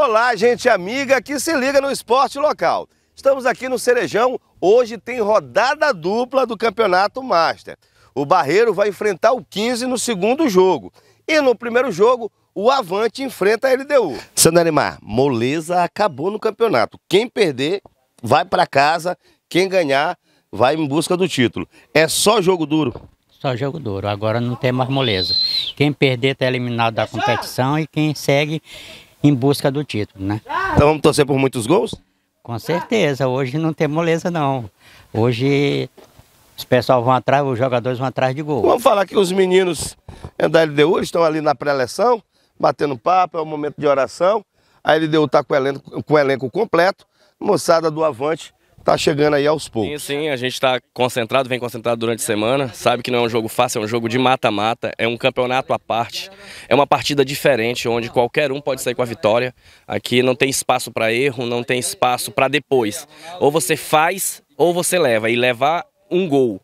Olá, gente amiga que se liga no esporte local. Estamos aqui no Cerejão. Hoje tem rodada dupla do Campeonato Master. O Barreiro vai enfrentar o 15 no segundo jogo. E no primeiro jogo, o Avante enfrenta a LDU. Sandarimar, moleza acabou no campeonato. Quem perder, vai para casa. Quem ganhar, vai em busca do título. É só jogo duro. Só jogo duro. Agora não tem mais moleza. Quem perder está eliminado da competição e quem segue em busca do título, né? Então vamos torcer por muitos gols? Com certeza, hoje não tem moleza não. Hoje os pessoal vão atrás, os jogadores vão atrás de gol. Vamos falar que os meninos da LDU estão ali na pré-eleção, batendo papo, é o momento de oração. A LDU está com, o elenco, com o elenco completo, moçada do Avante tá chegando aí aos poucos. Sim, sim, a gente está concentrado, vem concentrado durante a semana, sabe que não é um jogo fácil, é um jogo de mata-mata, é um campeonato à parte, é uma partida diferente, onde qualquer um pode sair com a vitória. Aqui não tem espaço para erro, não tem espaço para depois. Ou você faz ou você leva, e levar um gol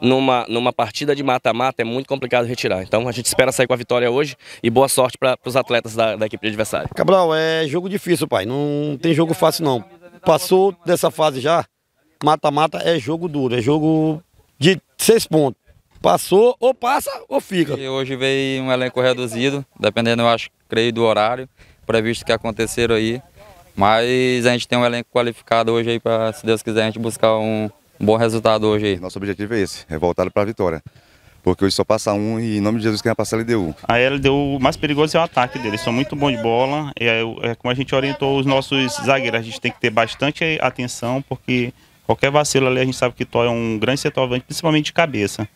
numa, numa partida de mata-mata é muito complicado retirar. Então a gente espera sair com a vitória hoje e boa sorte para os atletas da, da equipe de adversário. Cabral, é jogo difícil, pai. Não tem jogo fácil, não passou dessa fase já, mata-mata é jogo duro, é jogo de seis pontos. Passou, ou passa ou fica. E hoje veio um elenco reduzido, dependendo, eu acho, creio, do horário previsto que aconteceram aí. Mas a gente tem um elenco qualificado hoje aí para, se Deus quiser, a gente buscar um bom resultado hoje aí. Nosso objetivo é esse, é voltar para a vitória. Porque hoje só passa um e em nome de Jesus quem vai passar a LDU. A LDU, o mais perigoso é o ataque deles, são muito bons de bola. É, é como a gente orientou os nossos zagueiros, a gente tem que ter bastante atenção, porque qualquer vacilo ali a gente sabe que Tó é um grande centroavante, principalmente de cabeça.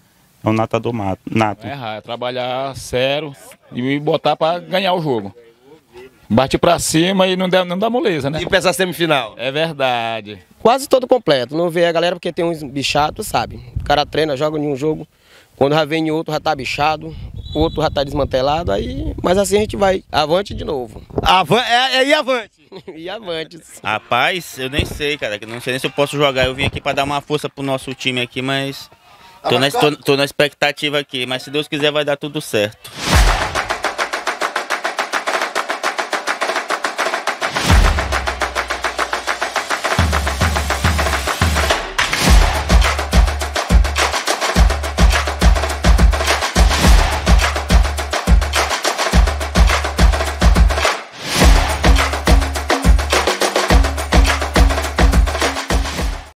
É um natador nato. É errar, é trabalhar sério e me botar para ganhar o jogo. Bate para cima e não dá, não dá moleza, né? E pra essa semifinal. É verdade. Quase todo completo. Não vê a galera porque tem uns bichados, sabe? O cara treina, joga em um jogo. Quando já vem outro, já tá bichado, o outro já tá desmantelado, aí. Mas assim a gente vai. Avante de novo. Avan é, é e avante. e avante. Rapaz, eu nem sei, cara. Não sei nem se eu posso jogar. Eu vim aqui para dar uma força pro nosso time aqui, mas. Tô na, tô, tô na expectativa aqui, mas se Deus quiser vai dar tudo certo.